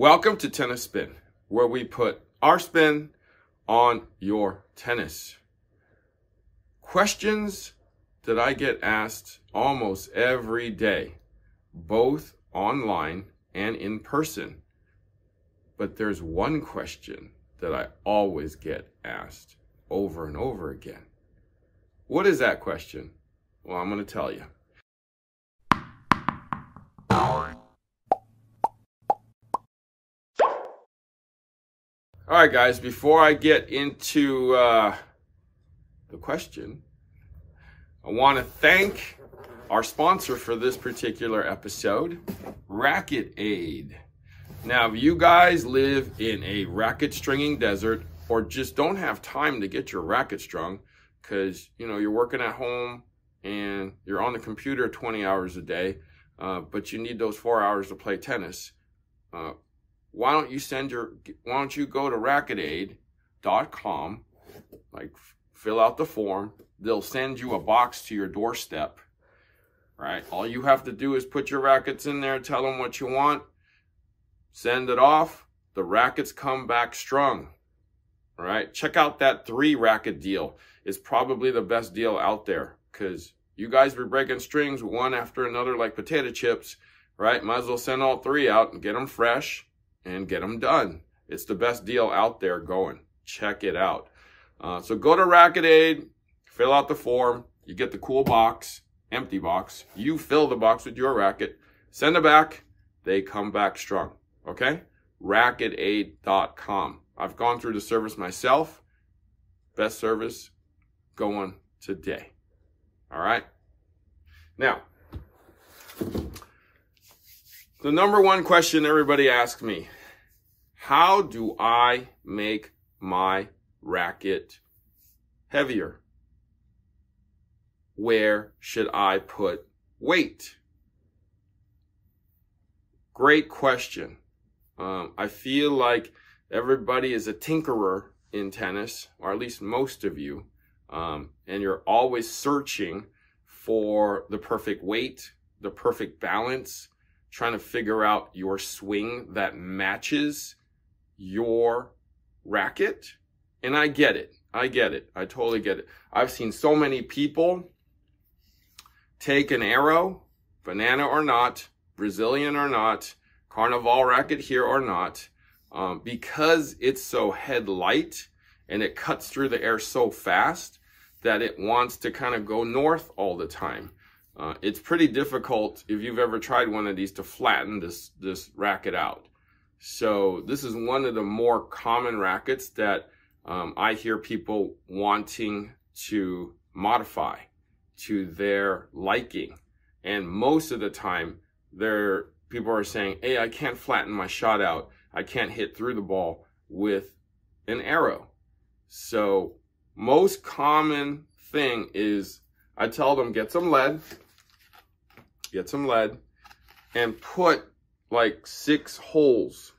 Welcome to Tennis Spin, where we put our spin on your tennis. Questions that I get asked almost every day, both online and in person. But there's one question that I always get asked over and over again. What is that question? Well, I'm going to tell you. All right, guys, before I get into uh, the question, I want to thank our sponsor for this particular episode, Racket Aid. Now, if you guys live in a racket stringing desert or just don't have time to get your racket strung because, you know, you're working at home and you're on the computer 20 hours a day, uh, but you need those four hours to play tennis, uh, why don't you send your, why don't you go to racketaid.com, like fill out the form. They'll send you a box to your doorstep, right? All you have to do is put your rackets in there, tell them what you want, send it off. The rackets come back strung, right? Check out that three racket deal. It's probably the best deal out there because you guys be breaking strings one after another like potato chips, right? Might as well send all three out and get them fresh and get them done. It's the best deal out there going. Check it out. Uh, so go to Racket Aid, fill out the form. You get the cool box, empty box. You fill the box with your racket, send it back. They come back strong. Okay? Racketaid.com. I've gone through the service myself. Best service going today. All right? Now, the number one question everybody asks me, how do I make my racket heavier? Where should I put weight? Great question. Um, I feel like everybody is a tinkerer in tennis, or at least most of you, um, and you're always searching for the perfect weight, the perfect balance, trying to figure out your swing that matches your racket. And I get it. I get it. I totally get it. I've seen so many people take an Aero, banana or not, Brazilian or not, carnival racket here or not, um, because it's so head light and it cuts through the air so fast that it wants to kind of go north all the time. Uh, it's pretty difficult if you've ever tried one of these to flatten this, this racket out. So this is one of the more common rackets that um, I hear people wanting to modify to their liking. And most of the time, there people are saying, hey, I can't flatten my shot out. I can't hit through the ball with an Aero. So most common thing is I tell them get some lead, get some lead, and put like six holes,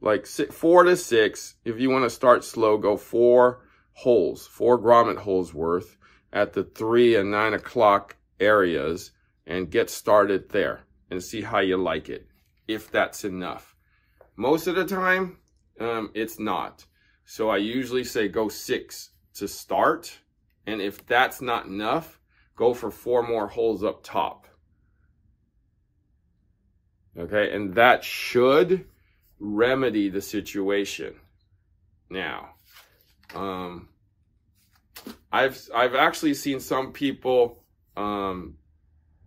like six, four to six. If you want to start slow, go four holes, four grommet holes worth at the three and nine o'clock areas and get started there and see how you like it, if that's enough. Most of the time, um, it's not. So I usually say go six to start. And if that's not enough, go for four more holes up top. Okay, and that should remedy the situation. Now, um, I've I've actually seen some people um,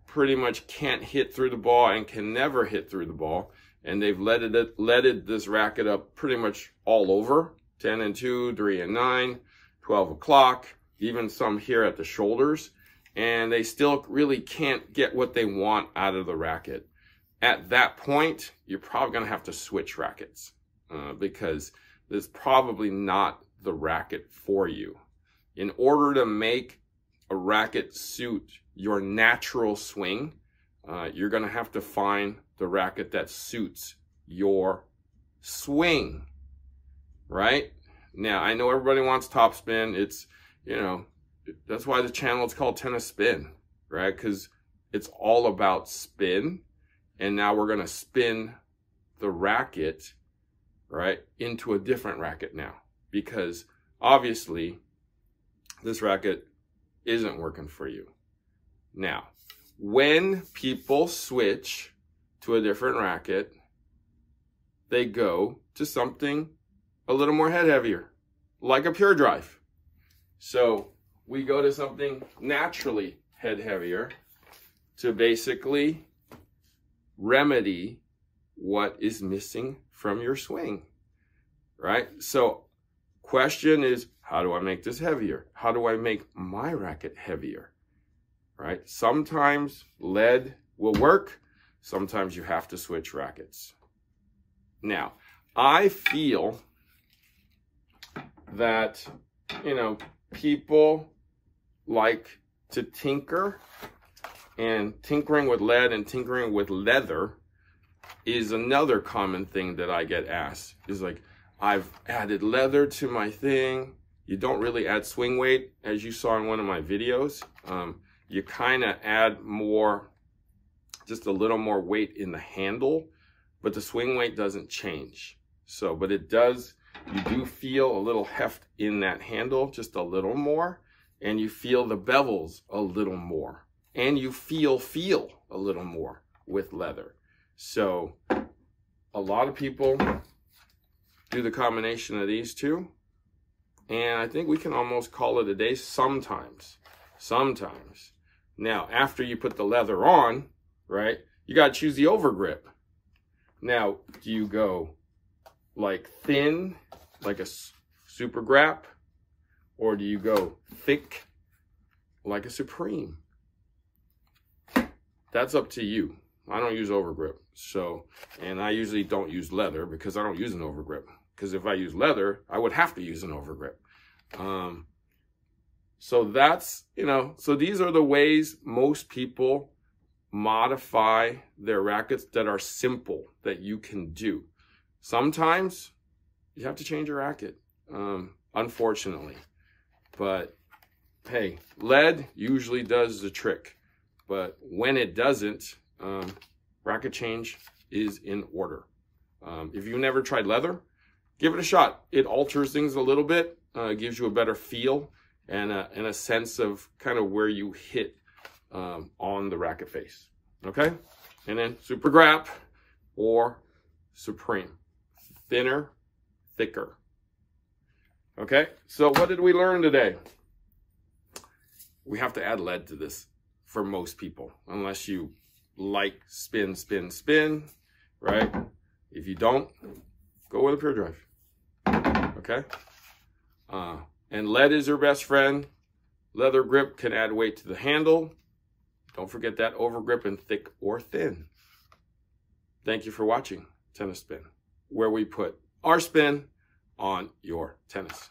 pretty much can't hit through the ball and can never hit through the ball, and they've let it let this racket up pretty much all over 10 and 2, 3 and 9, 12 o'clock, even some here at the shoulders and they still really can't get what they want out of the racket. At that point, you're probably going to have to switch rackets uh, because it's probably not the racket for you. In order to make a racket suit your natural swing, uh, you're going to have to find the racket that suits your swing, right? Now, I know everybody wants topspin. It's, you know, that's why the channel is called Tennis Spin, right? Because it's all about spin. And now we're going to spin the racket, right, into a different racket now because obviously this racket isn't working for you. Now, when people switch to a different racket, they go to something a little more head heavier, like a pure drive. So we go to something naturally head heavier to basically remedy what is missing from your swing, right? So question is, how do I make this heavier? How do I make my racket heavier? Right? Sometimes lead will work. Sometimes you have to switch rackets. Now, I feel that, you know, people like to tinker and tinkering with lead and tinkering with leather is another common thing that I get asked is like, I've added leather to my thing. You don't really add swing weight as you saw in one of my videos. Um, you kind of add more, just a little more weight in the handle, but the swing weight doesn't change. So, but it does, you do feel a little heft in that handle, just a little more, and you feel the bevels a little more, and you feel feel a little more with leather. So a lot of people do the combination of these two. And I think we can almost call it a day sometimes. Sometimes. Now, after you put the leather on, right, you got to choose the overgrip. Now, do you go like thin, like a super grap, or do you go thick, like a supreme? That's up to you. I don't use overgrip. So, and I usually don't use leather because I don't use an overgrip. Because if I use leather, I would have to use an overgrip. Um, so that's, you know, so these are the ways most people modify their rackets that are simple that you can do. Sometimes you have to change your racket, um, unfortunately. But hey, lead usually does the trick. But when it doesn't, um, racket change is in order. Um, if you've never tried leather, give it a shot. It alters things a little bit, uh, gives you a better feel and a, and a sense of kind of where you hit um, on the racket face. Okay? And then Super Grap or Supreme. Thinner, thicker. Okay? So what did we learn today? We have to add lead to this for most people, unless you like spin, spin, spin, right? If you don't, go with a pure drive, okay? Uh, and lead is your best friend. Leather grip can add weight to the handle. Don't forget that over grip in thick or thin. Thank you for watching Tennis Spin, where we put our spin on your tennis.